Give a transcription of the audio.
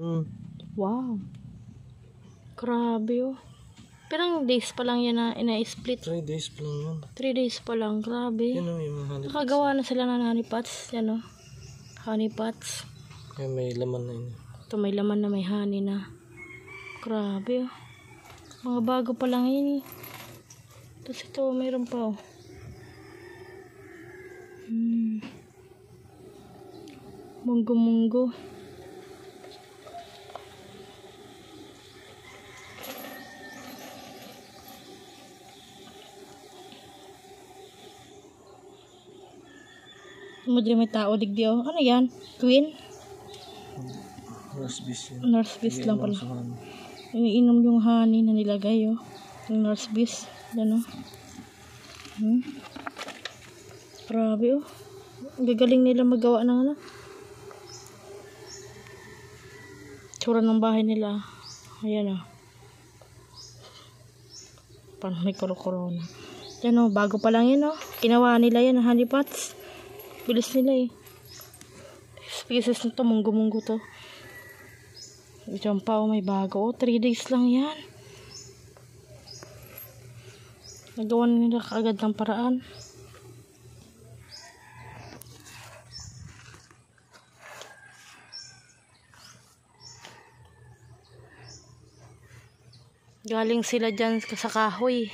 Hmm. Wow. Grabe oh. Pirang days pa lang yan na ina-split. 3 days pa lang yun. 3 days pa lang. Grabe. Yan o, yung honey. Nakagawa na sila ng honey pots. Yan oh. Honey pots. Yan, may laman na yun. Ito may laman na may honey na. Grabe oh. Mga bago pa lang yan eh. Tapos ito, mayroon pa oh. Hmm. Munggo-munggo. Mudri may tao digdiyo. Ano yan? Queen? Rose bees yun. Nurse bees lang pala. Iniinom yung honey na nilagay, oh. Yung nurse bees. Yan, oh. Hmm. Grabe, oh. Gagaling nila magawa ng ano. Tsura ng bahay nila. Ayan, oh. Parang may kuro-corona. Yan, oh. Bago pa lang yan, oh. Ginawa nila yan, honey pots. Bilis nila, eh. Species na to, munggo-munggo to. Diyan pa, oh, may bago. Oh, 3 days lang yan. Nagawa na nila kaagad ng paraan. Galing sila dyan sa kahoy.